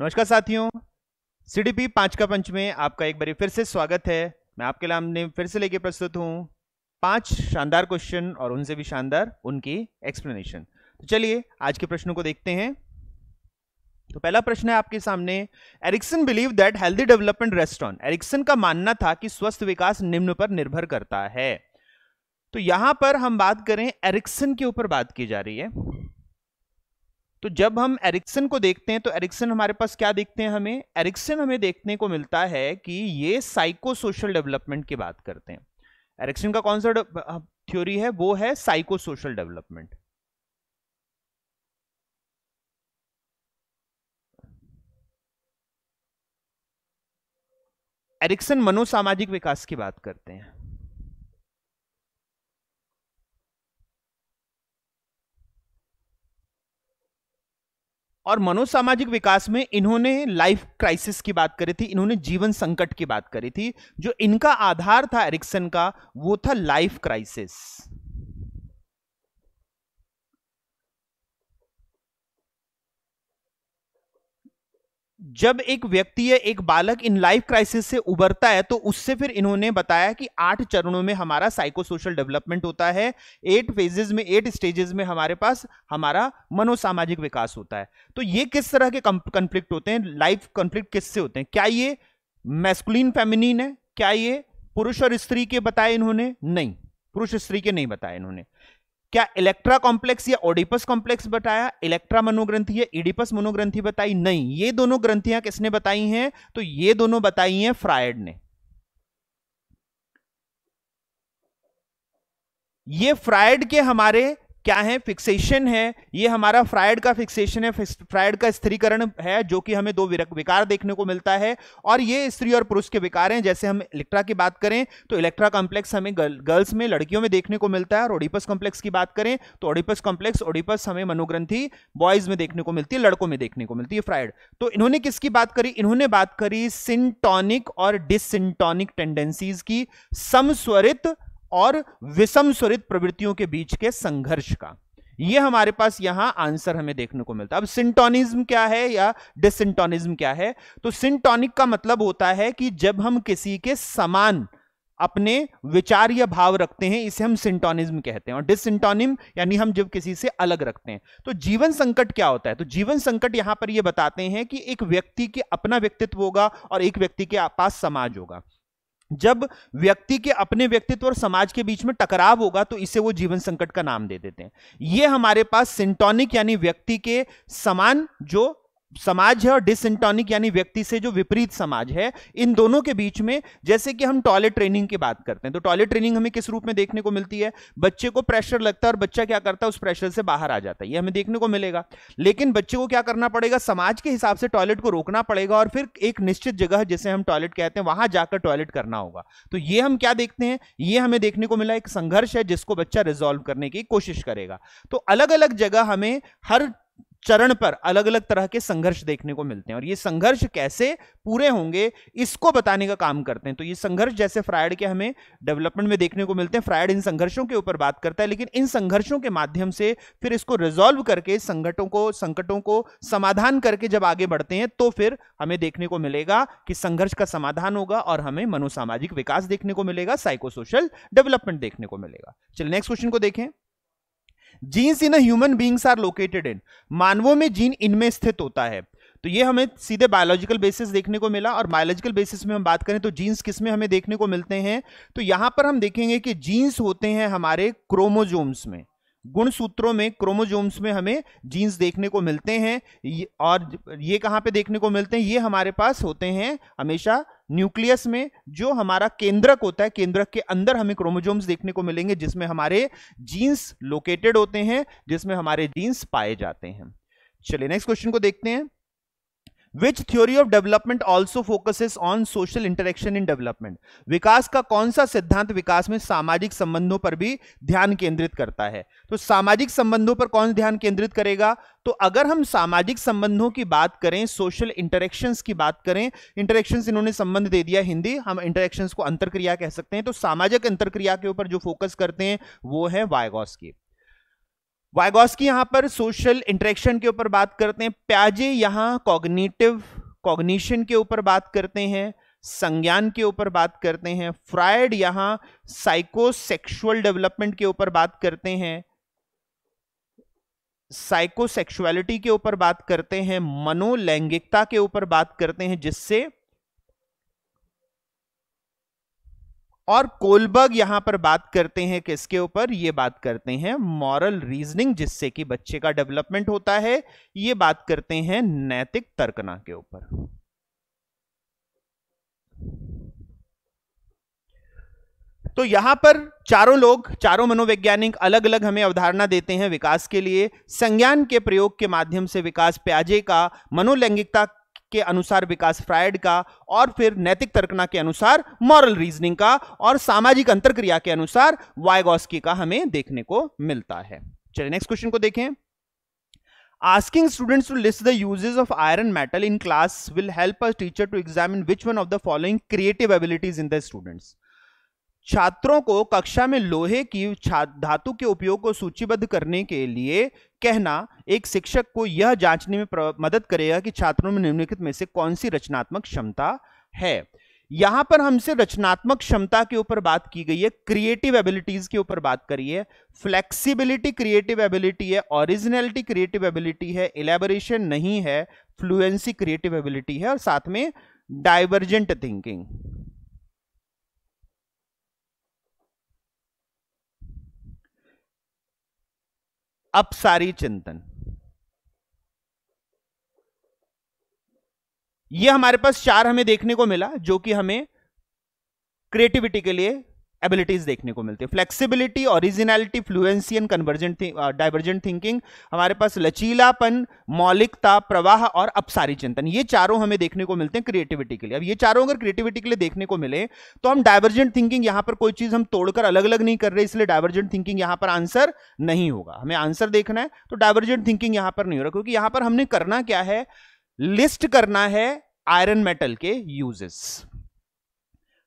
नमस्कार साथियों। सीडीपी पाँच का पंच में आपका एक बार फिर से स्वागत है। मैं आपके सामने फिर से लेके प्रस्तुत हूँ पाँच शानदार क्वेश्चन और उनसे भी शानदार उनकी एक्सप्लेनेशन तो चलिए आज के प्रश्नों को देखते हैं। तो पहला प्रश्न है आपके सामने Erikson believe that healthy development rest Erikson का मानना था कि स्वस्थ विकास निम्न पर निर्भर करता है। तो यहाँ पर हम बात करें एरिक्सन के ऊपर बात की जा रही है। तो जब हम एरिक्सन को देखते हैं तो एरिक्सन हमारे पास क्या देखते हैं हमें? एरिक्सन हमें देखने को मिलता है कि ये साइको सोशल डेवलपमेंट की बात करते हैं। एरिक्सन का कौन सा थ्योरी है? वो है साइको सोशल डेवलपमेंट एरिक्सन मनोसामाजिक विकास की बात करते हैं। और मनोसामाजिक विकास में इन्होंने लाइफ क्राइसिस की बात करी थी, इन्होंने जीवन संकट की बात करी थी, जो इनका आधार था एरिक्सन का, वो था लाइफ क्राइसिस जब एक व्यक्ति या एक बालक इन लाइफ क्राइसिस से उबरता है तो उससे फिर इन्होंने बताया कि आठ चरणों में हमारा साइको सोशल डेवलपमेंट होता है एट फेजेस में एट स्टेजेस में हमारे पास हमारा मनोसामाजिक विकास होता है। तो ये किस तरह के कंफ्लिक्ट होते हैं लाइफ कंफ्लिक्ट किससे होते हैं? क्या ये मैस्कुलिन फेमिनिन है? क्या ये पुरुष और स्त्री के बताए इन्होंने? नहीं, पुरुष स्त्री के नहीं बताए इन्होंने। क्या इलेक्ट्रा कॉम्प्लेक्स या ओडिपस कॉम्प्लेक्स बताया? इलेक्ट्रा मनोग्रंथि या इडिपस मनोग्रंथि बताई? नहीं। ये दोनों ग्रंथियाँ किसने बताई हैं? तो ये दोनों बताई हैं फ्रायड ने। ये फ्रायड के हमारे क्या है? फिक्सेशन है। ये हमारा फ्राइड का फिक्सेशन है। फ्राइड का स्त्रीकरण है, जो कि हमें दो विकार देखने को मिलता है। और ये स्त्री और पुरुष के विकार हैं। जैसे हम इलेक्ट्रा की बात करें तो इलेक्ट्रा कॉम्प्लेक्स हमें गर्ल गर्ल्स में, लड़कियों में देखने को मिलता है। और ओडिपस कॉम्प्लेक्स की बात करें तो ओडिपस कॉम्प्लेक्स, ओडिपस हमें मनोग्रंथि, बॉयज़ में देखने को मिलती है, लड़कों में देखने को मिलती है फ्राइड। तो इन्होंने किसकी बात करी? इन्होंने बात करी सिंटॉनिक और डिसिंटॉनिक टेंडेंसीज की। समस्वरित और विषम स्वरित प्रवृत्तियों के बीच के संघर्ष का। ये हमारे पास यहाँ आंसर हमें देखने को मिलता है। अब सिंटोनिज्म क्या है या डिसिंटोनिज्म क्या है? तो सिंटोनिक का मतलब होता है कि जब हम किसी के समान अपने विचार या भाव रखते हैं, इसे हम सिंटोनिज्म कहते हैं। और डिसिंटोनिम यानी हम जब किसी से अलग रखते हैं। तो जीवन संकट क्या होता है? तो जीवन संकट यहाँ पर यह बताते हैं कि एक व्यक्ति के अपना व्यक्तित्व होगा और एक व्यक्ति के पास समाज होगा। जब व्यक्ति के अपने व्यक्तित्व और समाज के बीच में टकराव होगा तो इसे वो जीवन संकट का नाम दे देते हैं। ये हमारे पास सिंटोनिक यानी व्यक्ति के समान जो समाज है और डिसइंटॉनिक यानी व्यक्ति से जो विपरीत समाज है, इन दोनों के बीच में जैसे कि हम टॉयलेट ट्रेनिंग की बात करते हैं तो टॉयलेट ट्रेनिंग हमें किस रूप में देखने को मिलती है? बच्चे को प्रेशर लगता है और बच्चा क्या करता है? उस प्रेशर से बाहर आ जाता है, ये हमें देखने को मिलेगा। लेकिन बच्चे को क्या करना पड़ेगा? समाज के हिसाब से टॉयलेट को रोकना पड़ेगा और फिर एक निश्चित जगह जिसे हम टॉयलेट कहते हैं, वहाँ जाकर टॉयलेट करना होगा। तो ये हम क्या देखते हैं? ये हमें देखने को मिला एक संघर्ष है जिसको बच्चा रिजोल्व करने की कोशिश करेगा। तो अलग अलग जगह हमें हर चरण पर अलग अलग तरह के संघर्ष देखने को मिलते हैं। और ये संघर्ष कैसे पूरे होंगे, इसको बताने का काम करते हैं। तो ये संघर्ष जैसे फ्राइड के हमें डेवलपमेंट में देखने को मिलते हैं। फ्राइड इन संघर्षों के ऊपर बात करता है, लेकिन इन संघर्षों के माध्यम से फिर इसको रिजोल्व करके संकटों को संकटों को समाधान करके जब आगे बढ़ते हैं तो फिर हमें देखने को मिलेगा कि संघर्ष का समाधान होगा और हमें मनोसामाजिक विकास देखने को मिलेगा साइकोसोशल डेवलपमेंट देखने को मिलेगा। चलिए नेक्स्ट क्वेश्चन को देखें। Genes in human beings are located in मानवों में जीन इनमें स्थित होता है। तो ये हमें सीधे बायोलॉजिकल बेसिस देखने को मिला और बायोलॉजिकल बेसिस में हम बात करें तो जीन्स किसमें हमें देखने को मिलते हैं? तो यहाँ पर हम देखेंगे कि जीन्स होते हैं हमारे क्रोमोजोम्स में। गुण सूत्रों में क्रोमोजोम्स में हमें जीन्स देखने को मिलते हैं। और ये कहाँ पे देखने को मिलते हैं? ये हमारे पास होते हैं हमेशा न्यूक्लियस में जो हमारा केंद्रक होता है, केंद्रक के अंदर हमें क्रोमोजोम्स देखने को मिलेंगे, जिसमें हमारे जीन्स लोकेटेड होते हैं, जिसमें हमारे जीन्स पाए जाते हैं। चलिए नेक्स्ट क्वेश्चन को देखते हैं। Which theory of development also focuses on social interaction in development विकास का कौन सा सिद्धांत विकास में सामाजिक संबंधों पर भी ध्यान केंद्रित करता है? तो सामाजिक संबंधों पर कौन ध्यान केंद्रित करेगा? तो अगर हम सामाजिक संबंधों की बात करें सोशल इंटरेक्शंस की बात करें इंटरेक्शंस इन्होंने संबंध दे दिया हिंदी, हम इंटरेक्शंस को अंतरक्रिया कह सकते हैं। तो सामाजिक अंतरक्रिया के ऊपर जो फोकस करते हैं, वो है वायगॉस की वाइगॉस की यहाँ पर सोशल इंटरेक्शन के ऊपर बात करते हैं। प्याजे यहाँ कॉग्निटिव कॉग्निशन के ऊपर बात करते हैं। संज्ञान के ऊपर बात करते हैं। फ्रायड यहाँ साइकोसेक्सुअल डेवलपमेंट के ऊपर बात करते हैं। साइकोसेक्सुअलिटी के ऊपर बात करते हैं। मनोलैंगिकता के ऊपर बात करते हैं, जिससे और कोलबर्ग यहाँ पर बात करते हैं किसके ऊपर? ये बात करते हैं मॉरल रीजनिंग जिससे कि बच्चे का डेवलपमेंट होता है। ये बात करते हैं नैतिक तर्कना के ऊपर। तो यहाँ पर चारों लोग, चारों मनोवैज्ञानिक अलग अलग हमें अवधारणा देते हैं विकास के लिए। संज्ञान के प्रयोग के माध्यम से विकास, प्याजे का मनोलैंगिकता के अनुसार विकास फ्रायड का और फिर नैतिक तर्कना के अनुसार मॉरल रीजनिंग का और सामाजिक अंतरक्रिया के अनुसार वायगोस्की का हमें देखने को मिलता है चलिए नेक्स्ट क्वेश्चन को देखें Asking students to list the uses of iron metal in class will help a teacher to examine which one of the following creative abilities in the students. छात्रों को कक्षा में लोहे की धातु के उपयोग को सूचीबद्ध करने के लिए कहना, एक शिक्षक को यह जांचने में मदद करेगा कि छात्रों में निम्नलिखित में से कौन सी रचनात्मक क्षमता है। यहाँ पर हमसे रचनात्मक क्षमता के ऊपर बात की गई है क्रिएटिव एबिलिटीज के ऊपर बात करी है। फ्लेक्सिबिलिटी क्रिएटिव एबिलिटी है ओरिजिनलिटी क्रिएटिव एबिलिटी है इलेबोरेशन नहीं है फ्लुएंसी क्रिएटिव एबिलिटी है और साथ में डाइवर्जेंट थिंकिंग अपसारी चिंतन। यह हमारे पास चार हमें देखने को मिला, जो कि हमें क्रिएटिविटी के लिए एबिलिटीज देखने को मिलती है। Flexibility originality fluency and convergent divergent thinking हमारे पास लचीलापन, मौलिकता, प्रवाह और अपसारी चिंतन ये चारों हमें देखने को मिलते हैं क्रिएटिविटी के लिए। अब ये चारों अगर क्रिएटिविटी के लिए देखने को मिले तो हम डाइवर्जेंट थिंकिंग यहाँ पर कोई चीज़ हम तोड़कर अलग अलग नहीं कर रहे, इसलिए डाइवर्जेंट थिंकिंग यहाँ पर आंसर नहीं होगा। हमें आंसर देखना है तो डाइवर्जेंट थिंकिंग यहाँ पर नहीं हो रहा, क्योंकि यहाँ पर हमने करना क्या है? लिस्ट करना है आयरन मेटल के यूजेस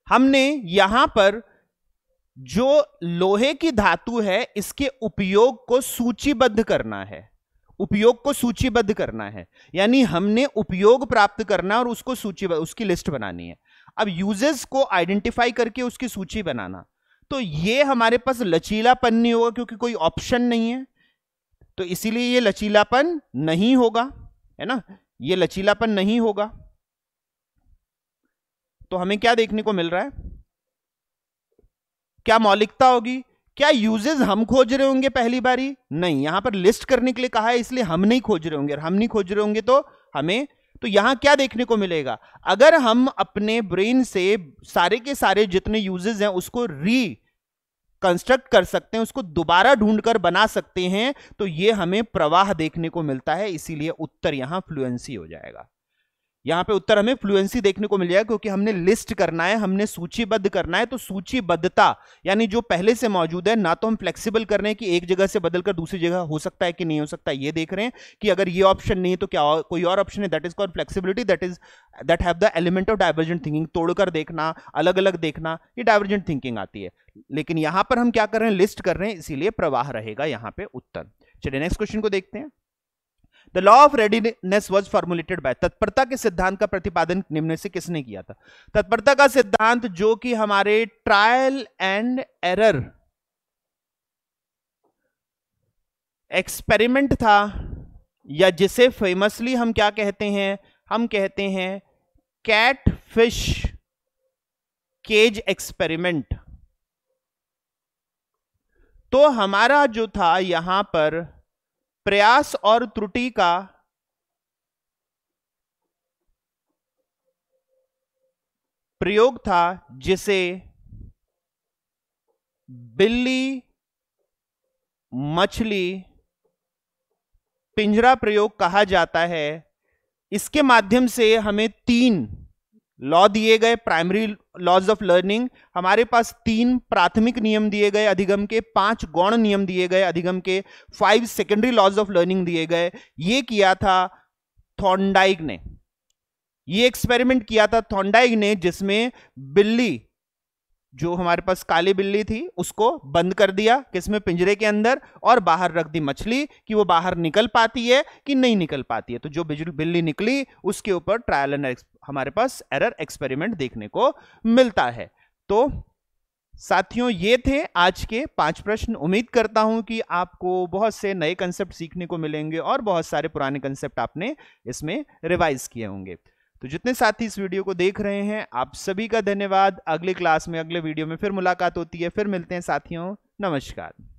हमने यहाँ पर जो लोहे की धातु है, इसके उपयोग को सूचीबद्ध करना है। उपयोग को सूचीबद्ध करना है। यानी हमने उपयोग प्राप्त करना और उसको सूची, उसकी लिस्ट बनानी है। अब यूजेस को आइडेंटिफाई करके उसकी सूची बनाना। तो ये हमारे पास लचीलापन नहीं होगा क्योंकि कोई ऑप्शन नहीं है। तो इसीलिए ये लचीलापन नहीं होगा, है ना? ये लचीलापन नहीं होगा। तो हमें क्या देखने को मिल रहा है? क्या मौलिकता होगी? क्या यूजेस हम खोज रहे होंगे पहली बारी? नहीं, यहाँ पर लिस्ट करने के लिए कहा है, इसलिए हम नहीं खोज रहे होंगे। हम नहीं खोज रहे होंगे तो हमें तो यहाँ क्या देखने को मिलेगा? अगर हम अपने ब्रेन से सारे के सारे जितने यूजेस हैं, उसको री कंस्ट्रक्ट कर सकते हैं, उसको दोबारा ढूंढकर बना सकते हैं तो ये हमें प्रवाह देखने को मिलता है, इसीलिए उत्तर यहाँ फ्लुएंसी हो जाएगा। यहाँ पे उत्तर हमें फ्लुएंसी देखने को मिल जाएगा, क्योंकि हमने लिस्ट करना है, हमने सूचीबद्ध करना है तो सूचीबद्धता यानी जो पहले से मौजूद है, ना तो हम फ्लेक्सिबल कर रहे हैं कि एक जगह से बदलकर दूसरी जगह हो सकता है कि नहीं हो सकता ये देख रहे हैं कि अगर ये ऑप्शन नहीं है तो क्या कोई और ऑप्शन है? That is called flexibility that is that have the element of divergent thinking तोड़कर देखना अलग अलग देखना, ये डाइवर्जेंट थिंकिंग आती है। लेकिन यहाँ पर हम क्या कर रहे हैं? लिस्ट कर रहे हैं, इसीलिए प्रवाह रहेगा यहाँ पर उत्तर। चलिए नेक्स्ट क्वेश्चन को देखते हैं। The law of readiness was formulated by तत्परता के सिद्धांत का प्रतिपादन निम्न से किसने किया था? तत्परता का सिद्धांत जो कि हमारे ट्रायल एंड एरर एक्सपेरिमेंट था, या जिसे फेमसली हम क्या कहते हैं? हम कहते हैं कैट फ़िश केज एक्सपेरिमेंट तो हमारा जो था यहाँ पर प्रयास और त्रुटि का प्रयोग था जिसे बिल्ली, मछली, पिंजरा प्रयोग कहा जाता है। इसके माध्यम से हमें तीन लॉ दिए गए प्राइमरी लॉज ऑफ़ लर्निंग हमारे पास तीन प्राथमिक नियम दिए गए अधिगम के, पाँच गौण नियम दिए गए अधिगम के five secondary laws of learning दिए गए। ये किया था थॉन्डाइक ने। ये एक्सपेरिमेंट किया था थॉन्डाइग ने जिसमें बिल्ली जो हमारे पास काली बिल्ली थी, उसको बंद कर दिया किसमें? पिंजरे के अंदर और बाहर रख दी मछली कि वो बाहर निकल पाती है कि नहीं निकल पाती है। तो जो बिल्ली निकली, उसके ऊपर ट्रायल एंड हमारे पास एरर एक्सपेरिमेंट देखने को मिलता है। तो साथियों, ये थे आज के पाँच प्रश्न। उम्मीद करता हूँ कि आपको बहुत से नए कंसेप्ट सीखने को मिलेंगे और बहुत सारे पुराने कंसेप्ट आपने इसमें रिवाइज किए होंगे। तो जितने साथी इस वीडियो को देख रहे हैं, आप सभी का धन्यवाद। अगले क्लास में, अगले वीडियो में फिर मुलाकात होती है। फिर मिलते हैं साथियों। नमस्कार।